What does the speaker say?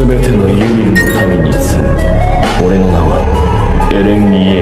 全てのユミルのために俺の名はエレン・イエ